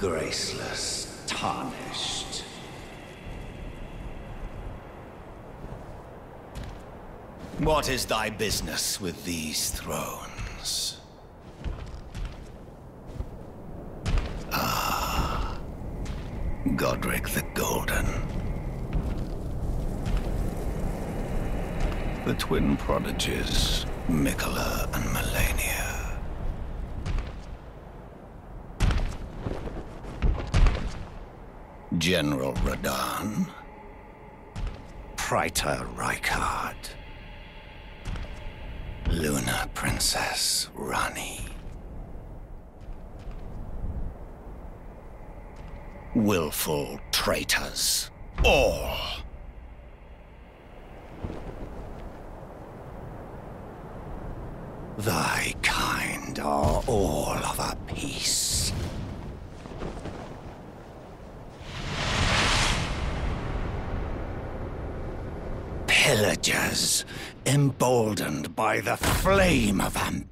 Graceless, tarnished. What is thy business with these thrones? Ah, Godrick the Golden. The twin prodigies, Miquella and General Radahn. Praetor Rykard. Lunar Princess Ranni. Willful traitors. All. Thy kind are all of a piece. Pillagers, emboldened by the flame of ambition.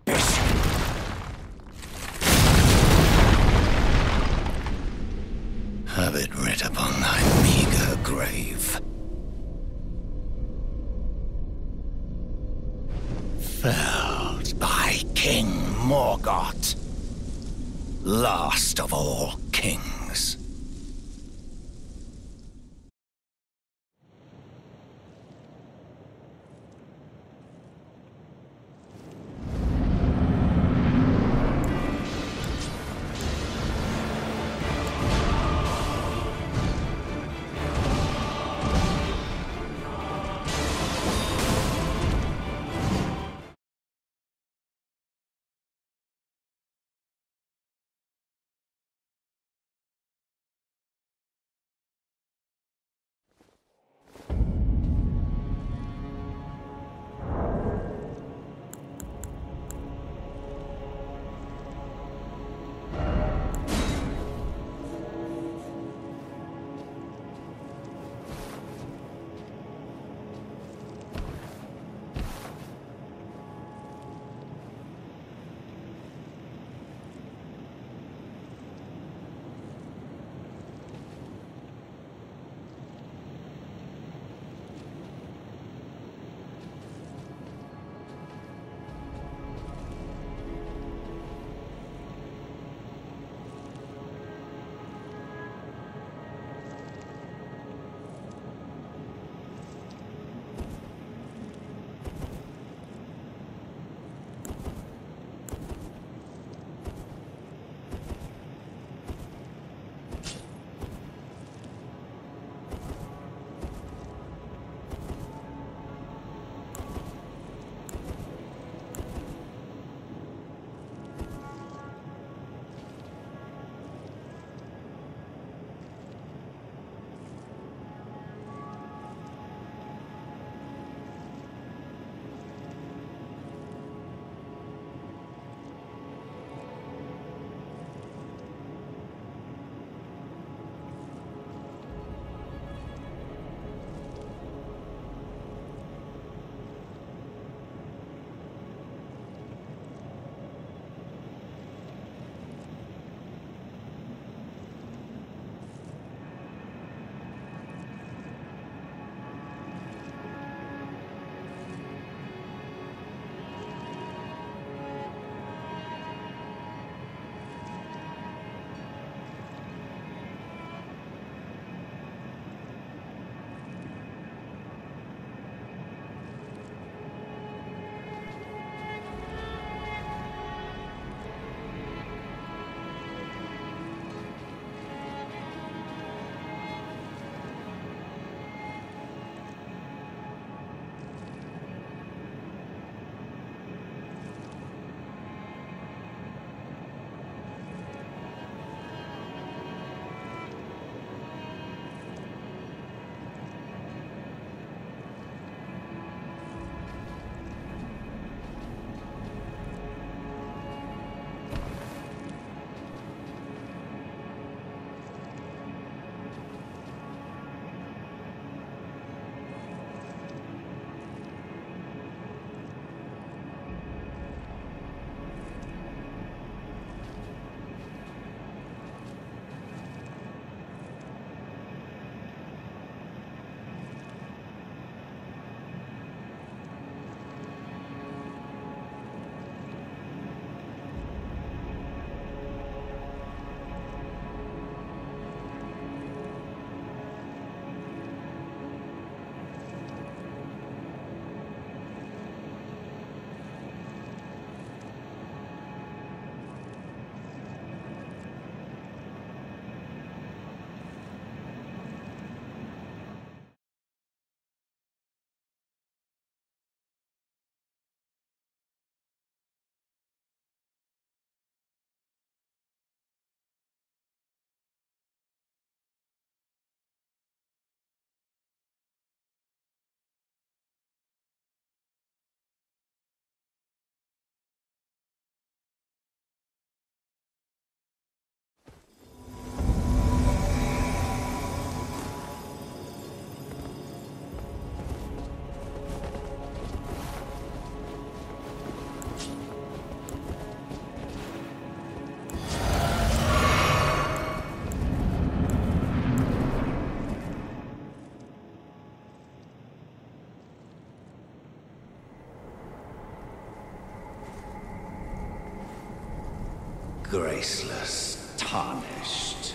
Graceless, tarnished.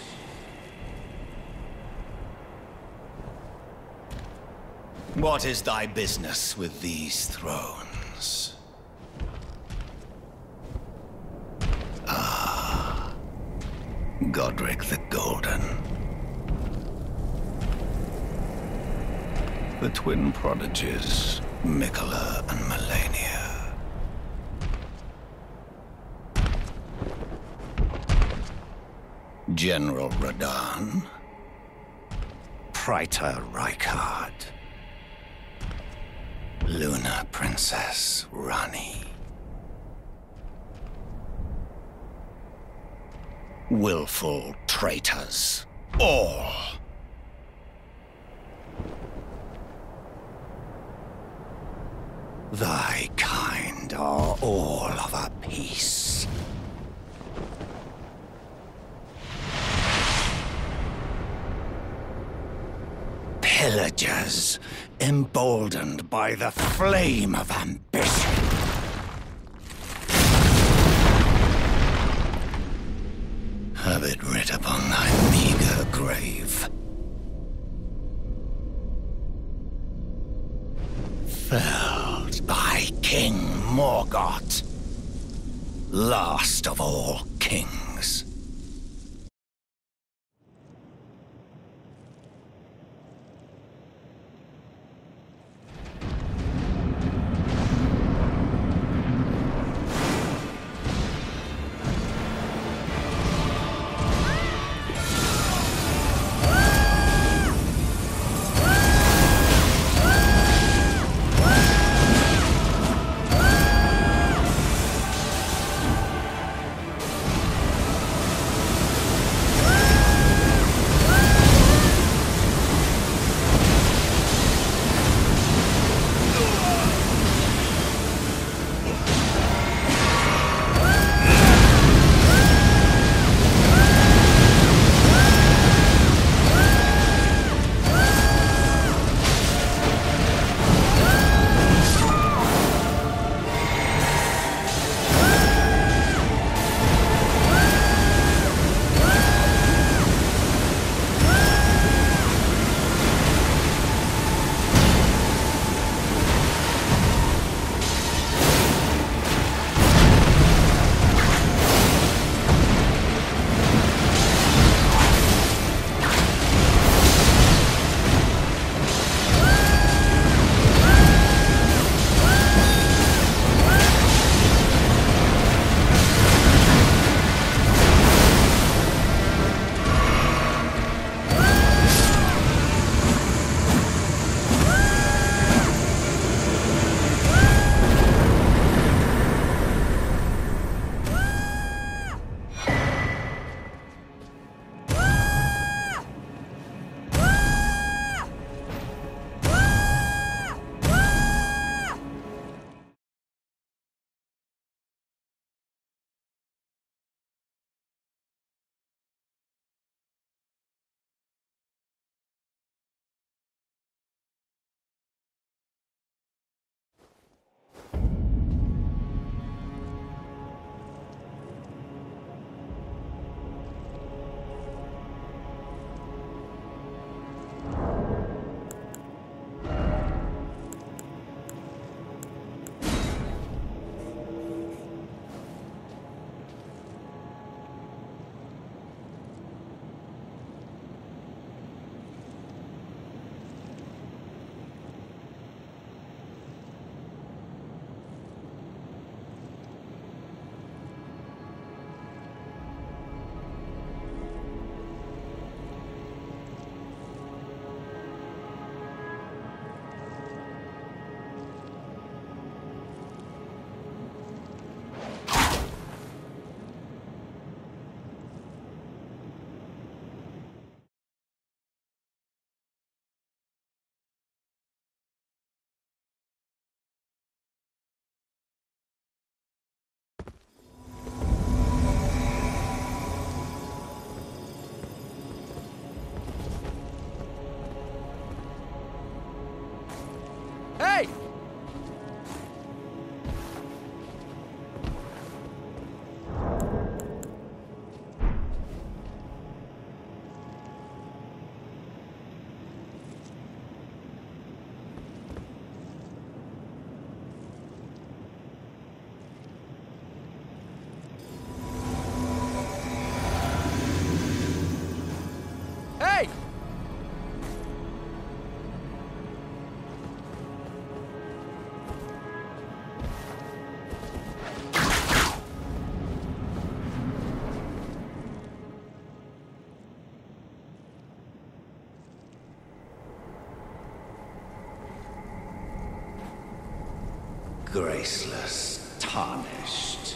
What is thy business with these thrones? Ah, Godrick the Golden. The twin prodigies, Miquella and Malenia. General Radahn. Praetor Rykard. Lunar Princess Ranni. Willful traitors. All. Thy kind are all of a piece. Pillagers, emboldened by the flame of ambition. Graceless, tarnished.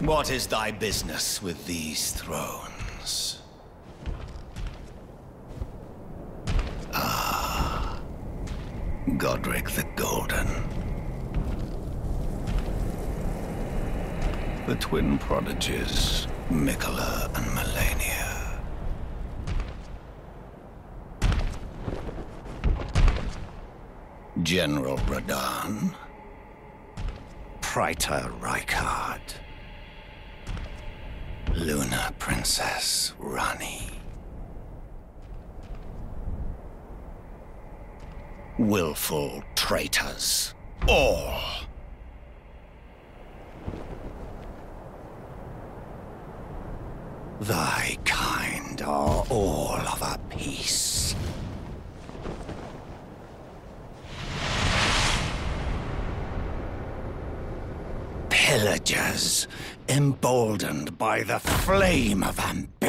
What is thy business with these thrones? Ah, Godrick the Golden. The twin prodigies, Miquella and Malenia. General Radahn. Praetor Rykard. Lunar Princess Ranni. Willful traitors. All. Thy kind are all of a piece. Pillagers, emboldened by the flame of ambition.